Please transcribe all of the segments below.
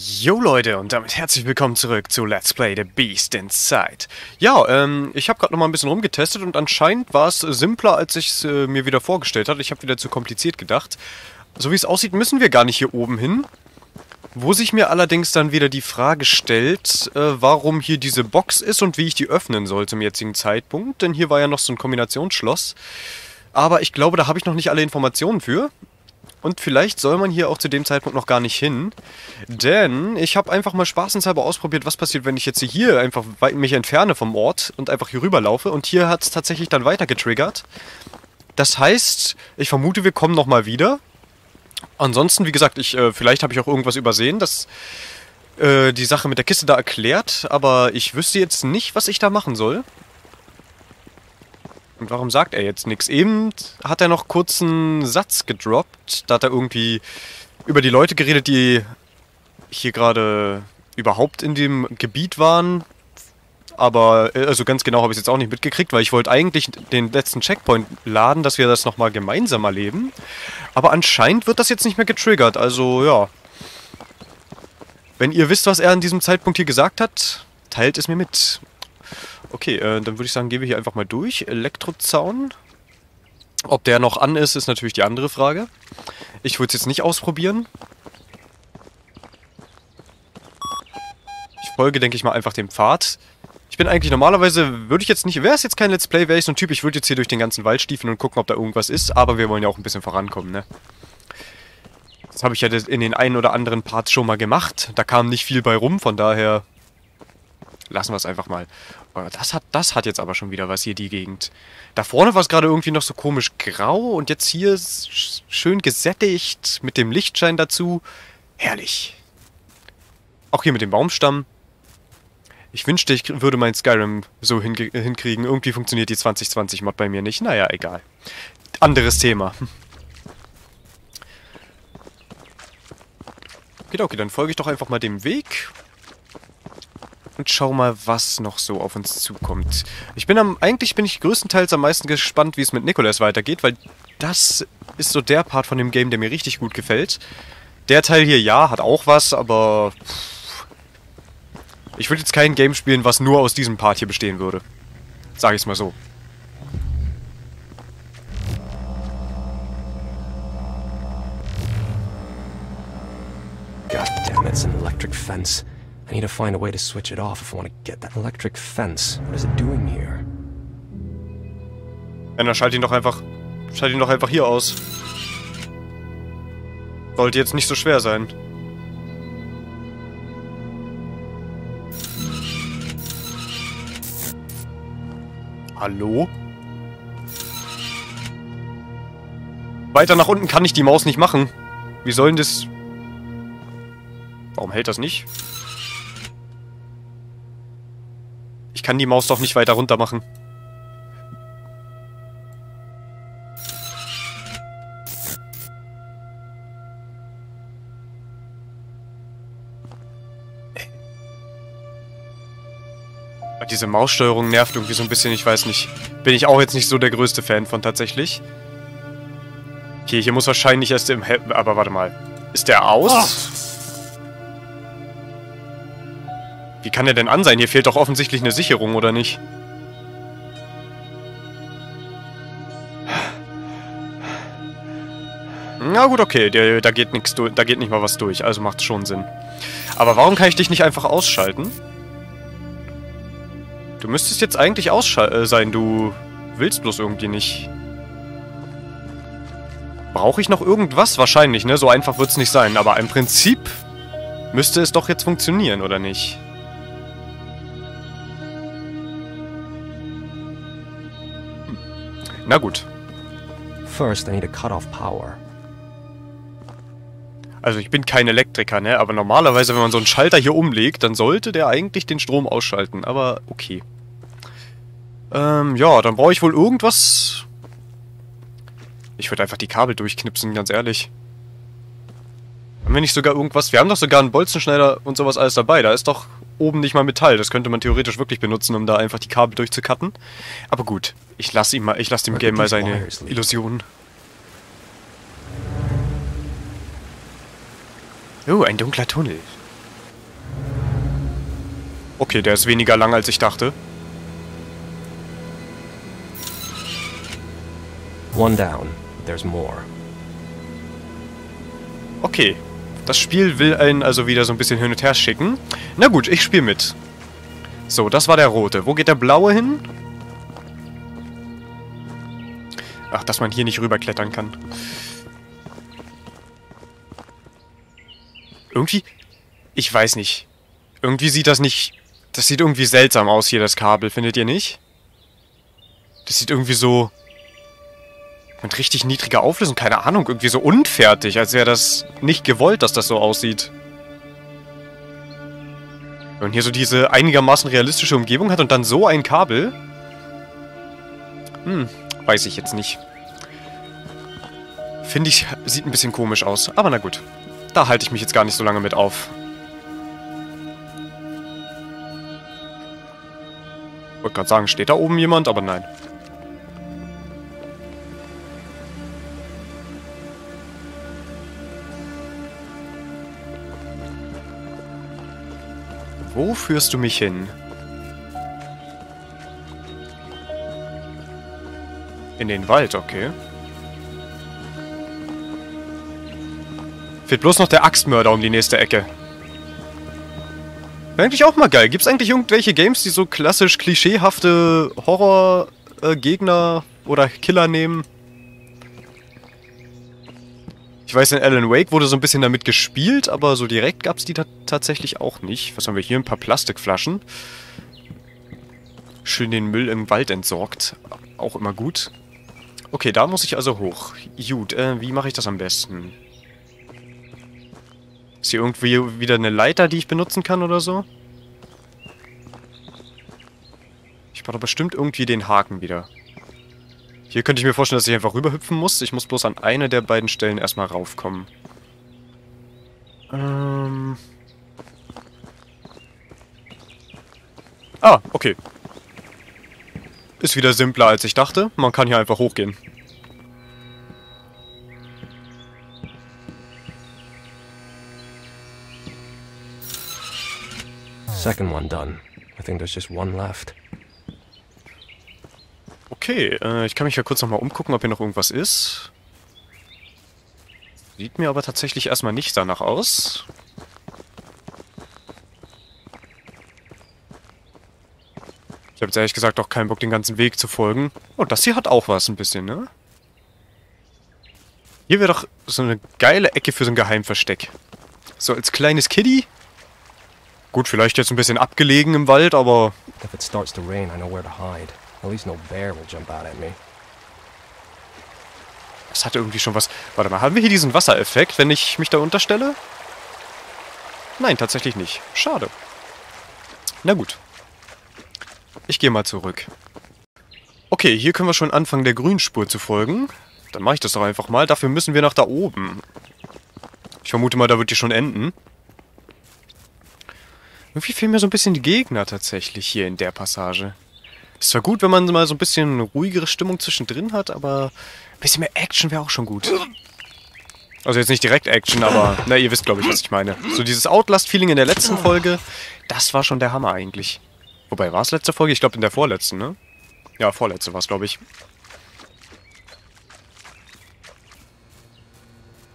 Jo Leute und damit herzlich willkommen zurück zu Let's Play The Beast Inside. Ja, ähm, ich habe gerade noch mal ein bisschen rumgetestet und anscheinend war es simpler, als ich es äh, mir wieder vorgestellt hatte. Ich habe wieder zu kompliziert gedacht. So wie es aussieht, müssen wir gar nicht hier oben hin. Wo sich mir allerdings dann wieder die Frage stellt, äh, warum hier diese Box ist und wie ich die öffnen soll zum jetzigen Zeitpunkt. Denn hier war ja noch so ein Kombinationsschloss. Aber ich glaube, da habe ich noch nicht alle Informationen für. Und vielleicht soll man hier auch zu dem Zeitpunkt noch gar nicht hin. Denn ich habe einfach mal spaßenshalber ausprobiert, was passiert, wenn ich jetzt hier einfach mich entferne vom Ort und einfach hier rüberlaufe. Und hier hat es tatsächlich dann weiter getriggert. Das heißt, ich vermute, wir kommen nochmal wieder. Ansonsten, wie gesagt, ich, äh, vielleicht habe ich auch irgendwas übersehen, das äh, die Sache mit der Kiste da erklärt. Aber ich wüsste jetzt nicht, was ich da machen soll. Warum sagt er jetzt nichts? Eben hat er noch kurz einen Satz gedroppt. Da hat er irgendwie über die Leute geredet, die hier gerade überhaupt in dem Gebiet waren. Aber, äh, also ganz genau habe ich es jetzt auch nicht mitgekriegt, weil ich wollte eigentlich den letzten Checkpoint laden, dass wir das nochmal gemeinsam erleben. Aber anscheinend wird das jetzt nicht mehr getriggert, also ja. Wenn ihr wisst, was er an diesem Zeitpunkt hier gesagt hat, teilt es mir mit. Okay, äh, dann würde ich sagen, gehen wir hier einfach mal durch. Elektrozaun. Ob der noch an ist, ist natürlich die andere Frage. Ich würde es jetzt nicht ausprobieren. Ich folge, denke ich mal, einfach dem Pfad. Ich bin eigentlich normalerweise, würde ich jetzt nicht, wäre es jetzt kein Let's Play, wäre ich so ein Typ, ich würde jetzt hier durch den ganzen Wald stiefeln und gucken, ob da irgendwas ist, aber wir wollen ja auch ein bisschen vorankommen, ne? Das habe ich ja in den einen oder anderen Parts schon mal gemacht. Da kam nicht viel bei rum, von daher lassen wir es einfach mal. Oh, das hat, das hat jetzt aber schon wieder was hier, die Gegend. Da vorne war es gerade irgendwie noch so komisch grau und jetzt hier schön gesättigt mit dem Lichtschein dazu. Herrlich. Auch hier mit dem Baumstamm. Ich wünschte, ich würde mein Skyrim so hinkriegen. Irgendwie funktioniert die 2020-Mod bei mir nicht. Naja, egal. Anderes Thema. Okay, okay, dann folge ich doch einfach mal dem Weg und schau mal, was noch so auf uns zukommt. Ich bin am, eigentlich bin ich größtenteils am meisten gespannt, wie es mit Nicholas weitergeht, weil das ist so der Part von dem Game, der mir richtig gut gefällt. Der Teil hier, ja, hat auch was, aber... Ich würde jetzt kein Game spielen, was nur aus diesem Part hier bestehen würde. Sag ich's mal so. God damn, it's an electric fence. I need to find a way to switch it off if I want to get that electric fence. What is it doing here? Ja, dann schalt ihn doch einfach... Schalt ihn doch einfach hier aus. Sollte jetzt nicht so schwer sein. Hallo? Weiter nach unten kann ich die Maus nicht machen. Wie soll denn das... Warum hält das nicht? Ich kann die Maus doch nicht weiter runter machen. Diese Maussteuerung nervt irgendwie so ein bisschen, ich weiß nicht. Bin ich auch jetzt nicht so der größte Fan von tatsächlich. Okay, hier muss wahrscheinlich erst im... He aber warte mal. Ist der aus? Wie kann der denn an sein? Hier fehlt doch offensichtlich eine Sicherung, oder nicht? Na gut, okay, der, da geht nichts da geht nicht mal was durch, also macht schon Sinn. Aber warum kann ich dich nicht einfach ausschalten? Du müsstest jetzt eigentlich ausschalten äh, sein, du willst bloß irgendwie nicht. Brauche ich noch irgendwas? Wahrscheinlich, ne? So einfach wird es nicht sein, aber im Prinzip müsste es doch jetzt funktionieren, oder nicht? Na gut. First, I need to cut off power. Also ich bin kein Elektriker, ne? Aber normalerweise, wenn man so einen Schalter hier umlegt, dann sollte der eigentlich den Strom ausschalten. Aber okay. Ähm, ja, dann brauche ich wohl irgendwas... Ich würde einfach die Kabel durchknipsen, ganz ehrlich. Haben wir nicht sogar irgendwas... Wir haben doch sogar einen Bolzenschneider und sowas alles dabei. Da ist doch oben nicht mal Metall. Das könnte man theoretisch wirklich benutzen, um da einfach die Kabel durchzucutten. Aber gut, ich lasse ihm mal, ich lasse dem Game mal seine Illusionen. Oh, ein dunkler Tunnel. Okay, der ist weniger lang, als ich dachte. One down. There's more. Okay. Das Spiel will einen also wieder so ein bisschen hin und her schicken. Na gut, ich spiele mit. So, das war der rote. Wo geht der blaue hin? Ach, dass man hier nicht rüberklettern kann. Irgendwie... Ich weiß nicht. Irgendwie sieht das nicht... Das sieht irgendwie seltsam aus hier, das Kabel, findet ihr nicht? Das sieht irgendwie so... Mit richtig niedriger Auflösung, keine Ahnung, irgendwie so unfertig, als wäre das nicht gewollt, dass das so aussieht. Und hier so diese einigermaßen realistische Umgebung hat und dann so ein Kabel. Hm, weiß ich jetzt nicht. Finde ich, sieht ein bisschen komisch aus. Aber na gut. Da halte ich mich jetzt gar nicht so lange mit auf. Wollte gerade sagen, steht da oben jemand, aber nein. Wo führst du mich hin? In den Wald, okay. Fehlt bloß noch der Axtmörder um die nächste Ecke. Wäre eigentlich auch mal geil. Gibt es eigentlich irgendwelche Games, die so klassisch klischeehafte Horror-Gegner äh, oder Killer nehmen? Ich weiß, in Alan Wake wurde so ein bisschen damit gespielt, aber so direkt gab es die tatsächlich auch nicht. Was haben wir hier? Ein paar Plastikflaschen. Schön den Müll im Wald entsorgt. Auch immer gut. Okay, da muss ich also hoch. Gut, äh, wie mache ich das am besten? Ist hier irgendwie wieder eine Leiter, die ich benutzen kann oder so? Ich brauche bestimmt irgendwie den Haken wieder. Hier könnte ich mir vorstellen, dass ich einfach rüberhüpfen muss. Ich muss bloß an eine der beiden Stellen erstmal raufkommen. Ähm... Ah, okay. Ist wieder simpler, als ich dachte. Man kann hier einfach hochgehen. Second one done. I think there's just one left. Okay, äh, ich kann mich ja kurz nochmal umgucken, ob hier noch irgendwas ist. Sieht mir aber tatsächlich erstmal nicht danach aus. Habe jetzt ehrlich gesagt auch keinen Bock, den ganzen Weg zu folgen. Oh, das hier hat auch was ein bisschen, ne? Hier wäre doch so eine geile Ecke für so ein Geheimversteck. So als kleines Kiddie. Gut, vielleicht jetzt ein bisschen abgelegen im Wald, aber... If it starts to rain, I know where to hide. At least no bear will jump out at me. Das hat irgendwie schon was... Warte mal, haben wir hier diesen Wassereffekt, wenn ich mich da unterstelle? Nein, tatsächlich nicht. Schade. Na gut. Ich gehe mal zurück. Okay, hier können wir schon anfangen, der Grünspur zu folgen. Dann mache ich das doch einfach mal. Dafür müssen wir nach da oben. Ich vermute mal, da wird die schon enden. Irgendwie fehlen mir so ein bisschen die Gegner tatsächlich hier in der Passage. Ist zwar gut, wenn man mal so ein bisschen ruhigere Stimmung zwischendrin hat, aber ein bisschen mehr Action wäre auch schon gut. Also jetzt nicht direkt Action, aber na, ihr wisst, glaube ich, was ich meine. So dieses Outlast-Feeling in der letzten Folge, das war schon der Hammer eigentlich. Wobei, war es letzte Folge? Ich glaube in der vorletzten, ne? Ja, vorletzte war es, glaube ich.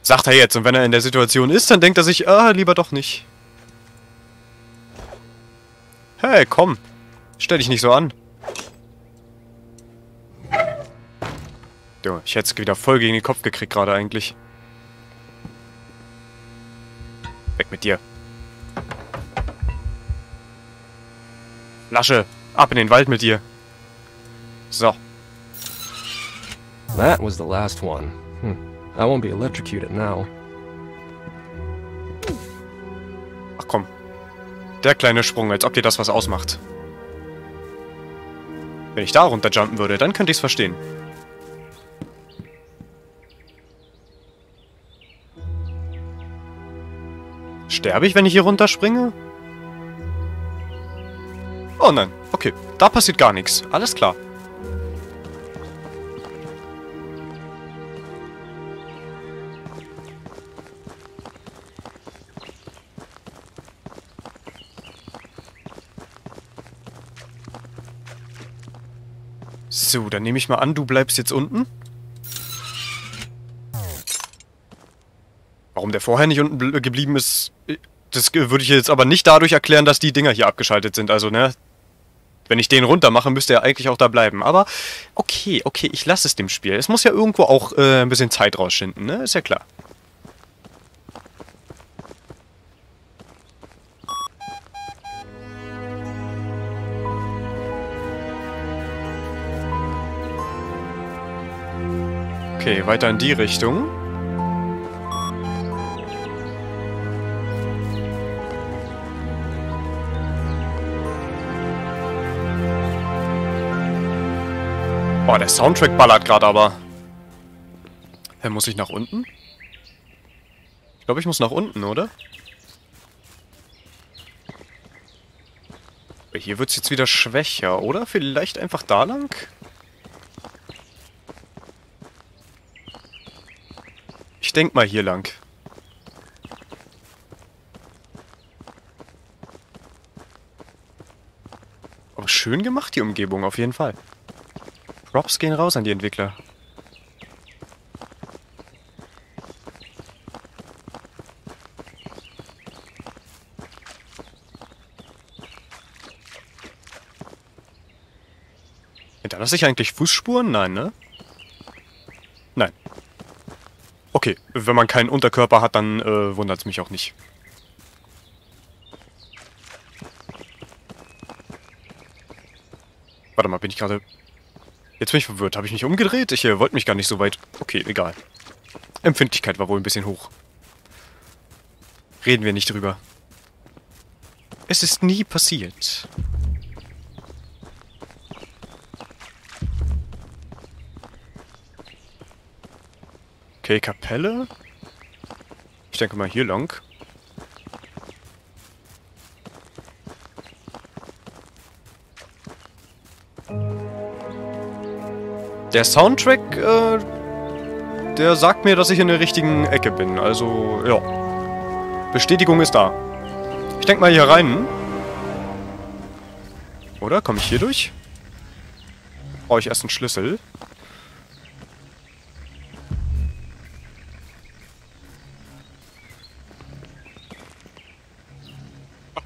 Sagt er jetzt. Und wenn er in der Situation ist, dann denkt er sich, ah, lieber doch nicht. Hey, komm. Stell dich nicht so an. Jo, ich hätte es wieder voll gegen den Kopf gekriegt gerade eigentlich. Weg mit dir. Lasche, ab in den Wald mit dir. So. That was the last one. Hm. I won't be electrocuted now. Ach komm. Der kleine Sprung, als ob dir das was ausmacht. Wenn ich da runterjumpen würde, dann könnte ich es verstehen. Sterbe ich, wenn ich hier runterspringe? Oh nein, okay. Da passiert gar nichts. Alles klar. So, dann nehme ich mal an, du bleibst jetzt unten. Warum der vorher nicht unten geblieben ist, äh, das würde ich jetzt aber nicht dadurch erklären, dass die Dinger hier abgeschaltet sind. Also, ne, wenn ich den runter mache, müsste er eigentlich auch da bleiben. Aber okay, okay, ich lasse es dem Spiel. Es muss ja irgendwo auch äh, ein bisschen Zeit rausschinden, ne? Ist ja klar. Okay, weiter in die Richtung. Boah, der Soundtrack ballert gerade aber. Hä, muss ich nach unten? Ich glaube, ich muss nach unten, oder? Hier wird es jetzt wieder schwächer, oder? Vielleicht einfach da lang? Ich denk mal hier lang. Aber schön gemacht, die Umgebung, auf jeden Fall. Props gehen raus an die Entwickler. Hinterlasse ich eigentlich Fußspuren? Nein, ne? Nein. Okay, wenn man keinen Unterkörper hat, dann äh, wundert es mich auch nicht. Warte mal, bin ich gerade... Jetzt bin ich verwirrt. Habe ich mich umgedreht? Ich äh, wollte mich gar nicht so weit... Okay, egal. Empfindlichkeit war wohl ein bisschen hoch. Reden wir nicht drüber. Es ist nie passiert. Okay, Kapelle. Ich denke mal hier lang. Der Soundtrack, äh, der sagt mir, dass ich in der richtigen Ecke bin. Also, ja. Bestätigung ist da. Ich denke mal hier rein. Oder? Komme ich hier durch? Brauche ich erst einen Schlüssel.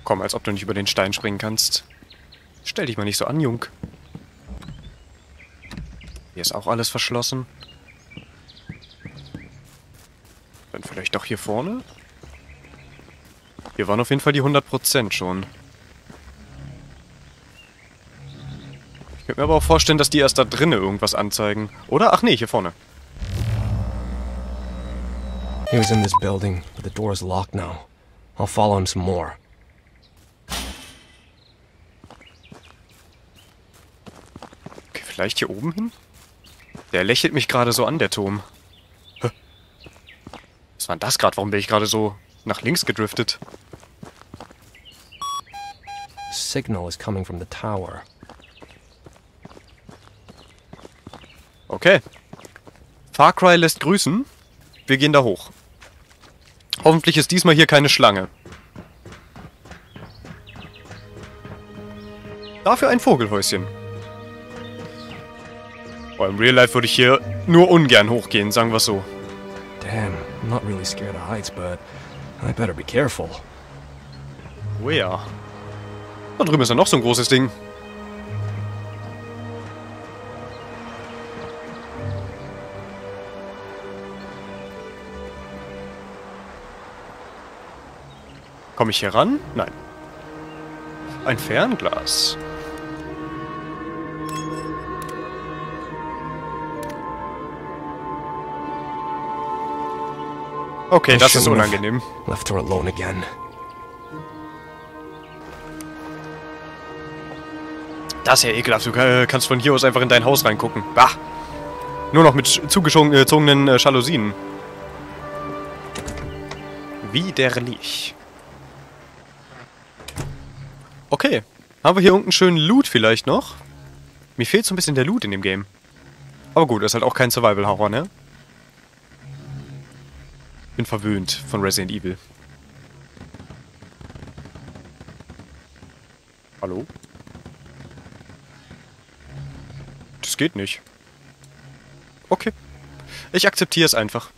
Komm, als ob du nicht über den Stein springen kannst. Stell dich mal nicht so an, Jung. Hier ist auch alles verschlossen. Dann vielleicht doch hier vorne? Hier waren auf jeden Fall die 100% schon. Ich könnte mir aber auch vorstellen, dass die erst da drinnen irgendwas anzeigen. Oder? Ach nee, hier vorne. He was in this building, but the door is locked now. I'll follow him some more. Okay, vielleicht hier oben hin? Der lächelt mich gerade so an, der Turm. Hä? Was war denn das gerade? Warum bin ich gerade so nach links gedriftet? The signal is coming from the tower. Okay. Far Cry lässt grüßen. Wir gehen da hoch. Hoffentlich ist diesmal hier keine Schlange. Dafür ein Vogelhäuschen. Boah, im Real Life würde ich hier nur ungern hochgehen, sagen wir so. Damn, I'm not really scared of heights, but I better be careful. Oh ja. Da drüben ist ja noch so ein großes Ding. Komme ich hier ran? Nein. Ein Fernglas. Okay, das ist unangenehm. Left her alone again. Das ist ja ekelhaft. Du äh, kannst von hier aus einfach in dein Haus reingucken. Bah. Nur noch mit zugezogenen äh, Jalousien. Widerlich. Okay. Haben wir hier irgendeinen schönen Loot vielleicht noch? Mir fehlt so ein bisschen der Loot in dem Game. Aber gut, ist halt auch kein Survival-Horror, ne? Bin verwöhnt von Resident Evil. Hallo? Das geht nicht. Okay. Ich akzeptiere es einfach.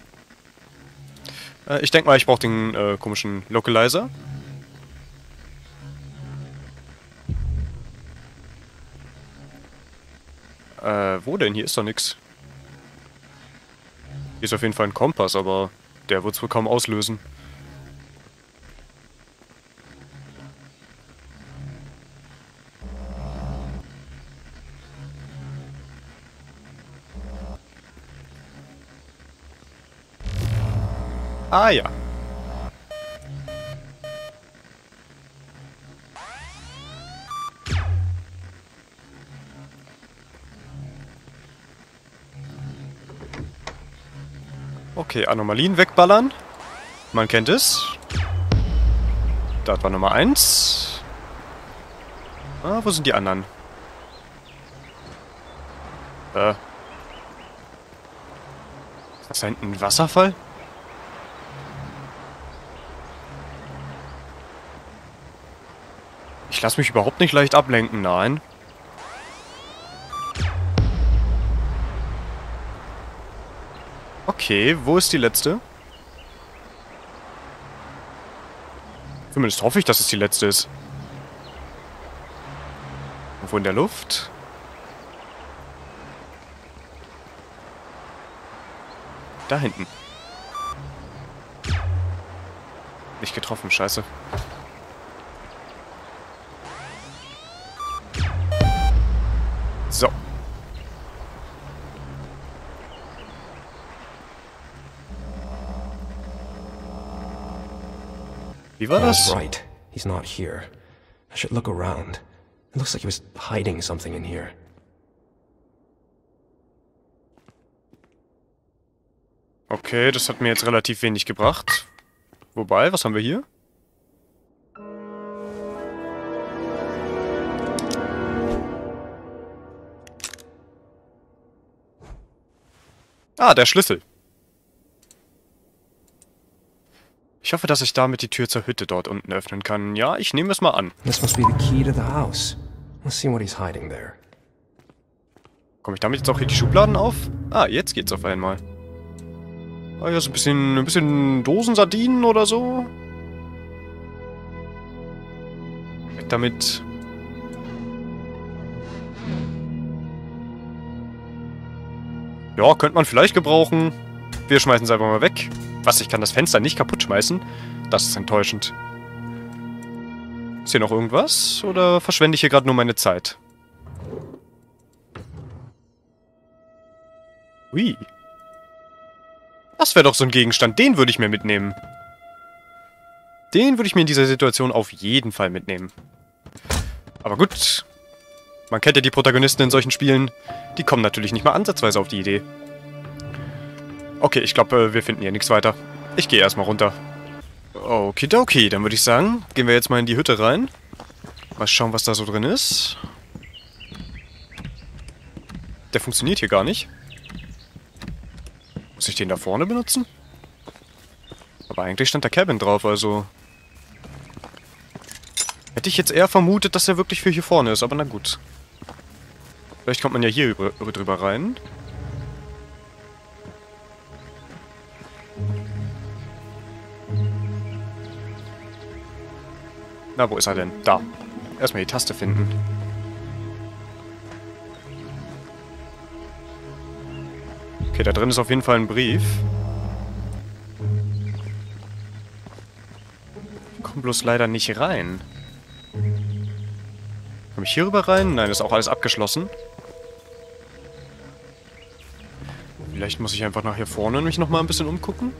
Äh, ich denke mal, ich brauche den äh, komischen Localizer. Äh, wo denn? Hier ist doch nichts. Hier ist auf jeden Fall ein Kompass, aber der wird es wohl kaum auslösen. Ah ja. Okay, Anomalien wegballern. Man kennt es. Das war Nummer 1. Ah, wo sind die anderen? Äh. Ist das da hinten ein Wasserfall? Ich lasse mich überhaupt nicht leicht ablenken, nein. Okay, wo ist die letzte? Zumindest hoffe ich, dass es die letzte ist. Irgendwo in der Luft? Da hinten. Nicht getroffen, scheiße. Wie war das? right. He's not here. I should look around. It looks like he was hiding something in here. Okay, das hat mir jetzt relativ wenig gebracht. Wobei, was haben wir hier? Ah, der Schlüssel. Ich hoffe, dass ich damit die Tür zur Hütte dort unten öffnen kann. Ja, ich nehme es mal an. This must be the key to the house. Let's see what he's hiding there. Komme ich damit jetzt auch in die Schubladen auf? Ah, jetzt geht's auf einmal. Ah ja, so ein bisschen, ein bisschen Dosensardinen oder so. Weg damit. Ja, könnte man vielleicht gebrauchen. Wir schmeißen es einfach mal weg. Was, ich kann das Fenster nicht kaputt schmeißen? Das ist enttäuschend. Ist hier noch irgendwas? Oder verschwende ich hier gerade nur meine Zeit? Ui. Das wäre doch so ein Gegenstand. Den würde ich mir mitnehmen. Den würde ich mir in dieser Situation auf jeden Fall mitnehmen. Aber gut. Man kennt ja die Protagonisten in solchen Spielen. Die kommen natürlich nicht mal ansatzweise auf die Idee. Okay, ich glaube, wir finden hier nichts weiter. Ich gehe erstmal runter. Okidoki, dann würde ich sagen, gehen wir jetzt mal in die Hütte rein. Mal schauen, was da so drin ist. Der funktioniert hier gar nicht. Muss ich den da vorne benutzen? Aber eigentlich stand da Cabin drauf, also... Hätte ich jetzt eher vermutet, dass er wirklich für hier vorne ist, aber na gut. Vielleicht kommt man ja hier über, drüber rein. Na, wo ist er denn? Da. Erstmal die Taste finden. Okay, da drin ist auf jeden Fall ein Brief. Ich komm bloß leider nicht rein. Komme ich hier rüber rein? Nein, ist auch alles abgeschlossen. Vielleicht muss ich einfach nach hier vorne mich nochmal ein bisschen umgucken.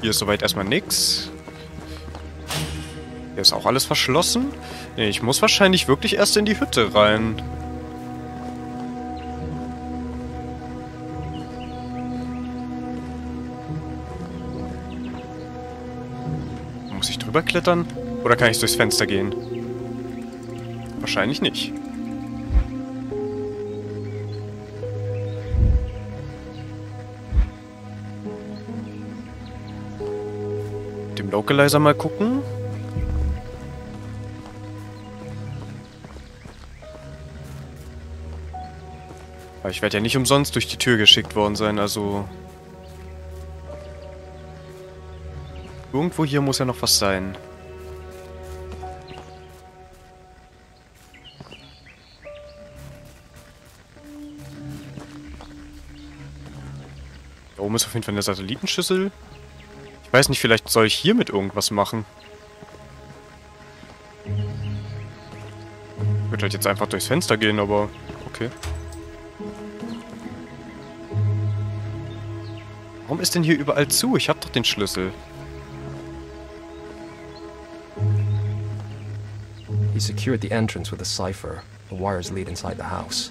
Hier ist soweit erstmal nix. Hier ist auch alles verschlossen. Ich muss wahrscheinlich wirklich erst in die Hütte rein. Muss ich drüber klettern? Oder kann ich durchs Fenster gehen? Wahrscheinlich nicht. Dem Localizer mal gucken. Ich werde ja nicht umsonst durch die Tür geschickt worden sein, also... Irgendwo hier muss ja noch was sein. Da oben ist auf jeden Fall eine Satellitenschüssel. Ich weiß nicht, vielleicht soll ich hier mit irgendwas machen. Ich würde halt jetzt einfach durchs Fenster gehen, aber okay. Warum ist denn hier überall zu? Ich hab doch den Schlüssel. He secured the entrance with a cipher. The wires lead inside the house.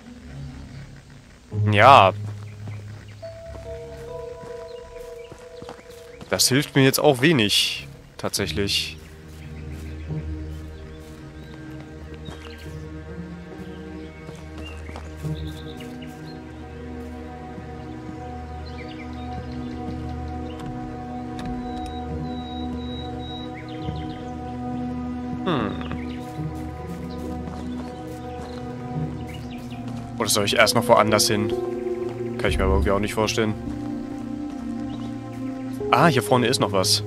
Ja. Das hilft mir jetzt auch wenig. Tatsächlich. Oder soll ich erst noch woanders hin? Kann ich mir aber irgendwie auch nicht vorstellen. Ah, hier vorne ist noch was.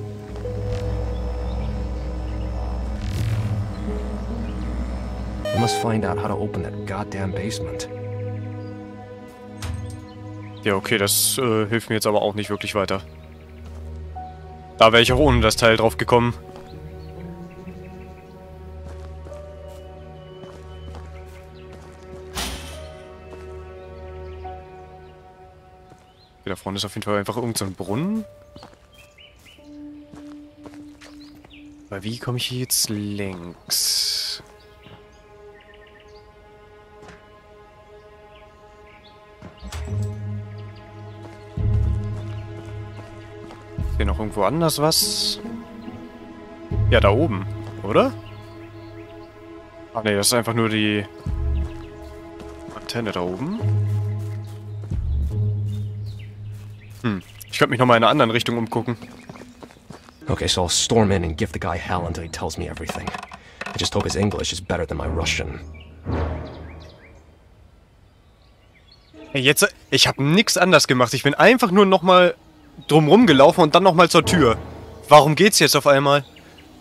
We must find out how to open that goddamn basement. Ja, okay, das äh, hilft mir jetzt aber auch nicht wirklich weiter. Da wäre ich auch ohne das Teil drauf gekommen. Vorne ist auf jeden Fall einfach irgendein so Brunnen. Aber wie komme ich hier jetzt längs? Ist hier noch irgendwo anders was? Ja, da oben, oder? Ach ne, das ist einfach nur die Antenne da oben. Hm, ich könnte mich nochmal in einer anderen Richtung umgucken. Okay, so I'll storm in and give the guy hell until he tells me everything. I just hope his English is better than my Russian. Hey, jetzt, ich habe nichts anders gemacht. Ich bin einfach nur nochmal drumrum gelaufen und dann nochmal zur Tür. Warum geht's jetzt auf einmal?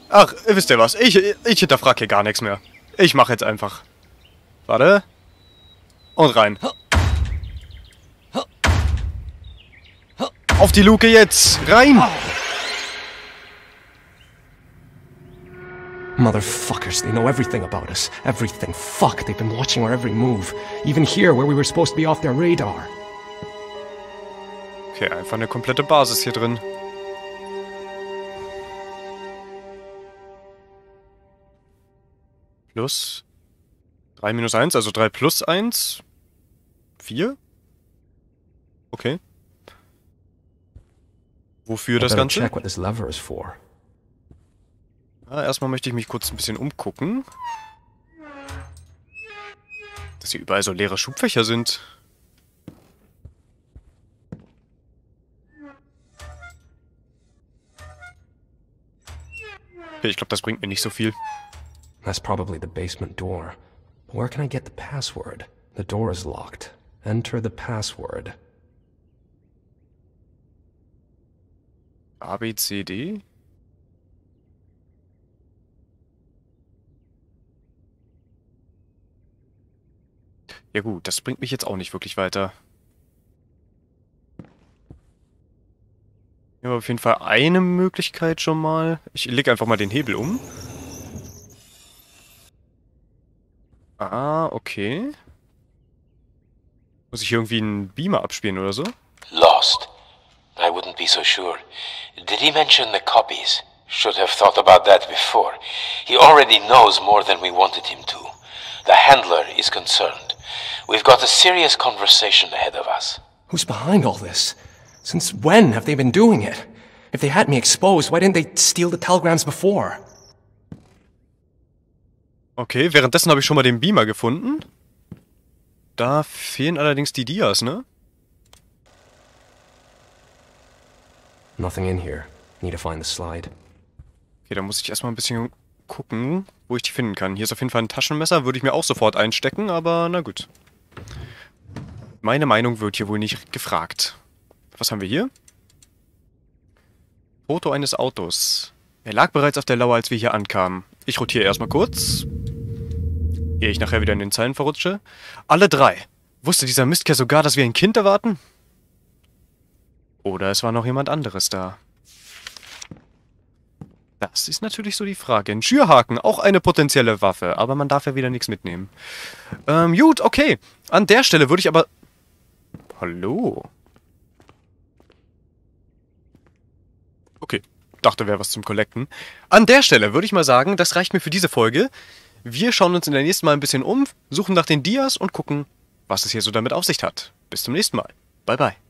Ach, wisst ihr was? Ich, ich hinterfrage hier gar nichts mehr. Ich mache jetzt einfach. Warte. Und rein. Auf die Luke jetzt! Rein! Motherfuckers, they know everything about us. Everything. Fuck, they've been watching our every move. Even here, where we were supposed to be off their radar. Okay, einfach eine komplette Basis hier drin. Plus 3 minus 1, also 3 plus 1. 4? Okay. Wofür das Ganze? check what this lever is for. Ah, erstmal möchte ich mich kurz ein bisschen umgucken. Dass hier überall so leere Schubfächer sind. Okay, ich glaube, das bringt mir nicht so viel. That's probably the basement door. Where can I get the password? The door is locked. Enter the password. A, B, C, D? Ja gut, das bringt mich jetzt auch nicht wirklich weiter. Wir haben auf jeden Fall eine Möglichkeit schon mal. Ich lege einfach mal den Hebel um. Ah, okay. Muss ich irgendwie einen Beamer abspielen oder so? Lost. I wouldn't be so sure. Did he mention the copies? Should have thought about that before. He already knows more than we wanted him to. The handler is concerned. We've got a serious conversation ahead of us. Who's behind all this? Since when have they been doing it? If they had me exposed, why didn't they steal the telegrams before? Okay, währenddessen habe ich schon mal den Beamer gefunden. Da fehlen allerdings die Dias, ne? Nothing in here. Need to find the slide. Okay, da muss ich erstmal ein bisschen gucken, wo ich die finden kann. Hier ist auf jeden Fall ein Taschenmesser, würde ich mir auch sofort einstecken, aber na gut. Meine Meinung wird hier wohl nicht gefragt. Was haben wir hier? Foto eines Autos. Er lag bereits auf der Lauer, als wir hier ankamen. Ich rotiere erstmal kurz. Ehe ich nachher wieder in den Zeilen verrutsche. Alle drei. Wusste dieser Mistkerl sogar, dass wir ein Kind erwarten? Oder es war noch jemand anderes da. Das ist natürlich so die Frage. Ein Schürhaken, auch eine potenzielle Waffe, aber man darf ja wieder nichts mitnehmen. Ähm, gut, okay. An der Stelle würde ich aber... Hallo? Okay, dachte, wäre was zum Collecten. An der Stelle würde ich mal sagen, das reicht mir für diese Folge. Wir schauen uns in der nächsten Mal ein bisschen um, suchen nach den Dias und gucken, was es hier so damit auf sich hat. Bis zum nächsten Mal. Bye bye.